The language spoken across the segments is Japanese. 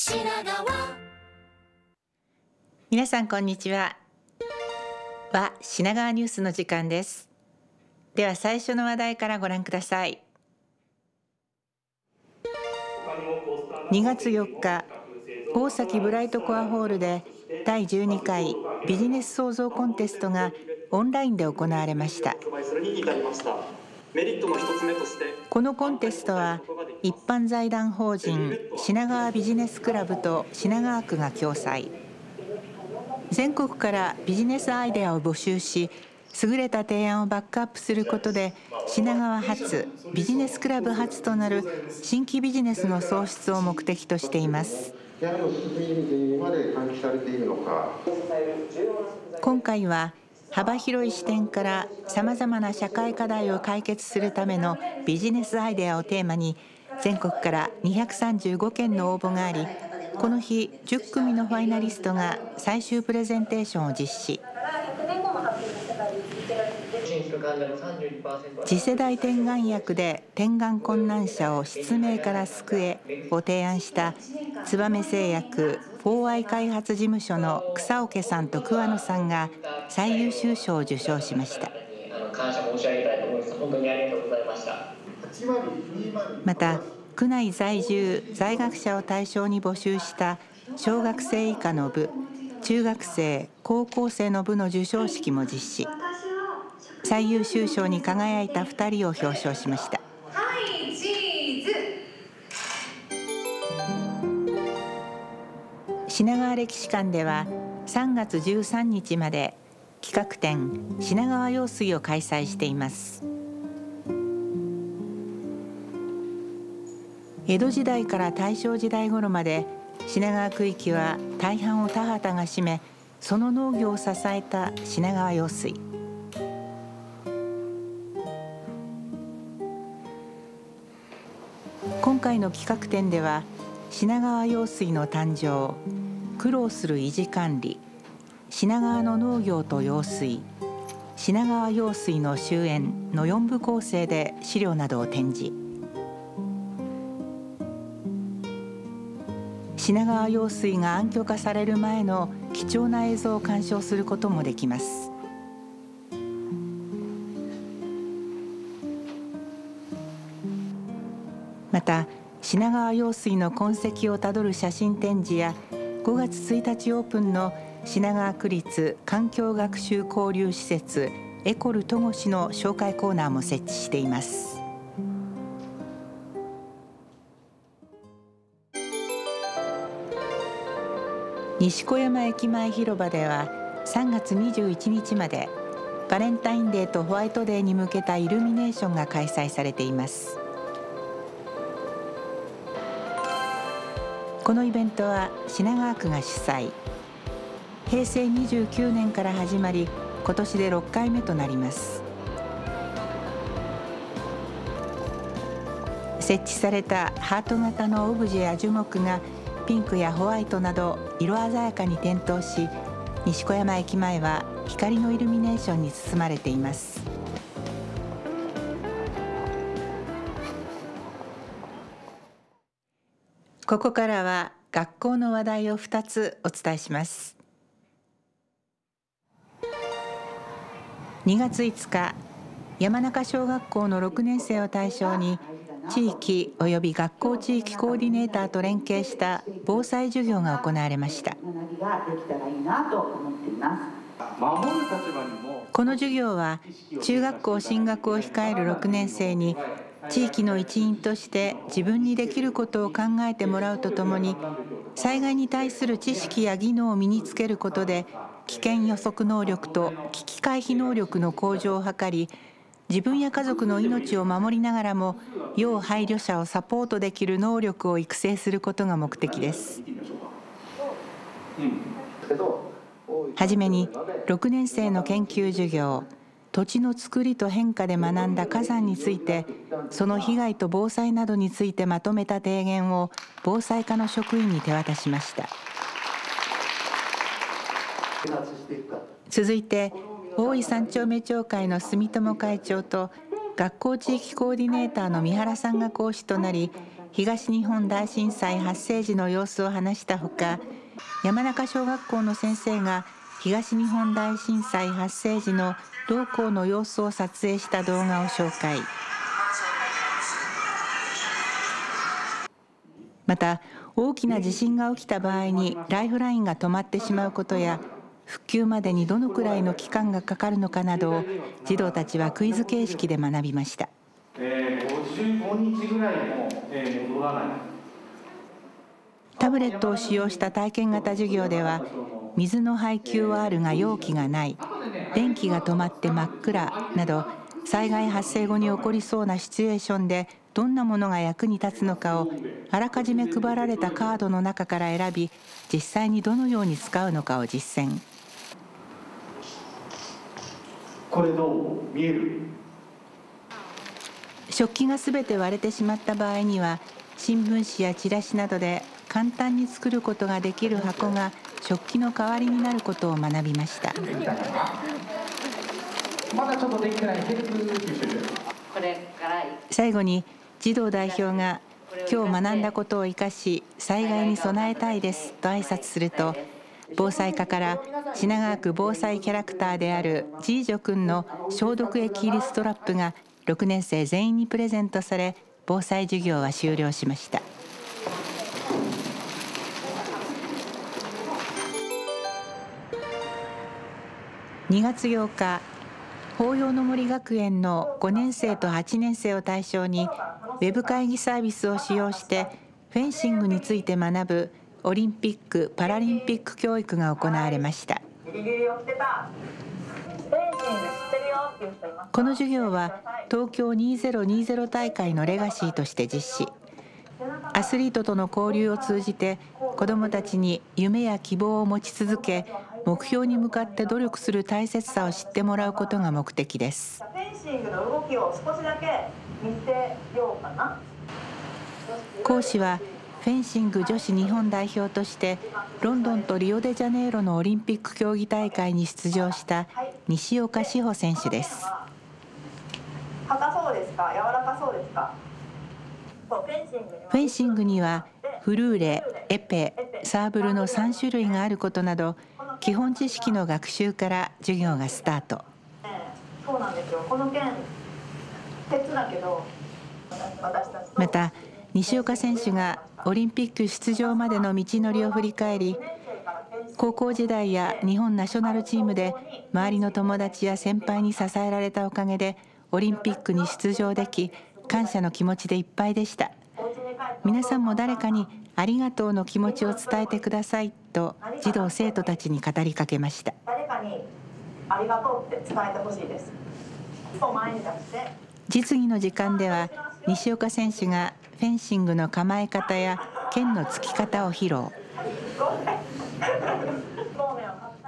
品川。皆さんこんにちは。は品川ニュースの時間です。では最初の話題からご覧ください。2月4日大崎ブライトコアホールで第12回ビジネス創造コンテストがオンラインで行われました。このコンテストは一般財団法人品川ビジネスクラブと品川区が共催。全国からビジネスアイデアを募集し優れた提案をバックアップすることで品川発ビジネスクラブ発となる新規ビジネスの創出を目的としています。今回は幅広い視点からさまざまな社会課題を解決するためのビジネスアイデアをテーマに全国から235件の応募がありこの日10組のファイナリストが最終プレゼンテーションを実施。次世代点眼薬で点眼困難者を失明から救えを提案した燕製薬 4i 開発事務所の草桶さんと桑野さんが最優秀賞を受賞しました。感謝申し上げたいと思います。本当にありがとうございました。また区内在住在学者を対象に募集した小学生以下の部中学生高校生の部の授賞式も実施。最優秀賞に輝いた2人を表彰しました。品川歴史館では3月13日まで企画展品川用水を開催しています。江戸時代から大正時代頃まで品川区域は大半を田畑が占めその農業を支えた品川用水。今回の企画展では品川用水の誕生苦労する維持管理品川の農業と用水品川用水の終焉の4部構成で資料などを展示。品川用水が暗渠化される前の貴重な映像を鑑賞することもできます。また品川用水の痕跡をたどる写真展示や5月1日オープンの品川区立環境学習交流施設エコル戸越の紹介コーナーも設置しています。西小山駅前広場では3月21日までバレンタインデーとホワイトデーに向けたイルミネーションが開催されています。このイベントは品川区が主催。平成29年から始まり今年で6回目となります。設置されたハート型のオブジェや樹木がピンクやホワイトなど色鮮やかに点灯し西小山駅前は光のイルミネーションに包まれています。ここからは学校の話題を2つお伝えします。2月5日山中小学校の6年生を対象に地域及び学校地域コーディネーターと連携した防災授業が行われました。この授業は中学校進学を控える6年生に地域の一員として自分にできることを考えてもらうとともに災害に対する知識や技能を身につけることで危険予測能力と危機回避能力の向上を図り自分や家族の命を守りながらも要配慮者をサポートできる能力を育成することが目的です。はじめに6年生の研究授業土地の作りと変化で学んだ火山についてその被害と防災などについてまとめた提言を防災課の職員に手渡しました続いて大井三丁目町会の住友会長と学校地域コーディネーターの三原さんが講師となり東日本大震災発生時の様子を話したほか山中小学校の先生が東日本大震災発生時の同校の様子を撮影した動画を紹介。また大きな地震が起きた場合にライフラインが止まってしまうことや復旧までにどのくらいの期間がかかるのかなどを児童たちはクイズ形式で学びました。55日ぐらいも、戻らないタブレットを使用した体験型授業では水の配給はあるが容器がない電気が止まって真っ暗など災害発生後に起こりそうなシチュエーションでどんなものが役に立つのかをあらかじめ配られたカードの中から選び実際にどのように使うのかを実践これどう見える？食器がすべて割れてしまった場合には新聞紙やチラシなどで簡単に作ることができる箱が食器の代わりになることを学びました。最後に児童代表が今日学んだことを生かし災害に備えたいですと挨拶すると防災課から品川区防災キャラクターであるジージョくんの消毒液入りストラップが6年生全員にプレゼントされ防災授業は終了しました。2月8日法要の森学園の5年生と8年生を対象にウェブ会議サービスを使用してフェンシングについて学ぶオリンピック・パラリンピック教育が行われました。この授業は東京2020大会のレガシーとして実施。アスリートとの交流を通じて子どもたちに夢や希望を持ち続け目標に向かって努力する大切さを知ってもらうことが目的です。講師はフェンシング女子日本代表としてロンドンとリオデジャネイロのオリンピック競技大会に出場した西岡志保選手です。硬そうですか？柔らかそうですか？フェンシングにはフルーレ、エペ、サーブルの3種類があることなど基本知識の学習から授業がスタート。そうなんですよ。この剣鉄だけどまた西岡選手がオリンピック出場までの道のりを振り返り高校時代や日本ナショナルチームで周りの友達や先輩に支えられたおかげでオリンピックに出場でき感謝の気持ちでいっぱいでした。皆さんも誰かにありがとうの気持ちを伝えてくださいと児童生徒たちに語りかけました。誰かにありがとうって伝えてほしいです。実技の時間では西岡選手がフェンシングの構え方や剣の突き方を披露。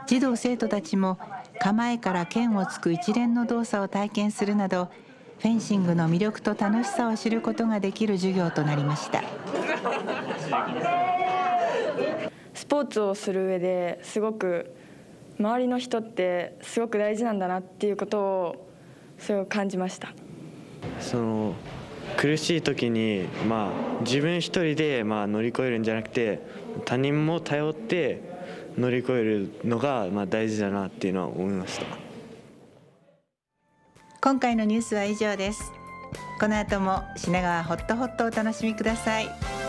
児童生徒たちも構えから剣を突く一連の動作を体験するなどフェンシングの魅力と楽しさを知ることができる授業となりました。スポーツをする上ですごく周りの人ってすごく大事なんだなっていうことをすごく感じました。その苦しい時に、まあ、自分一人で、まあ、乗り越えるんじゃなくて他人も頼って乗り越えるのが、まあ、大事だなっていうのは思いました。今回のニュースは以上です。この後も品川ホットホットお楽しみください。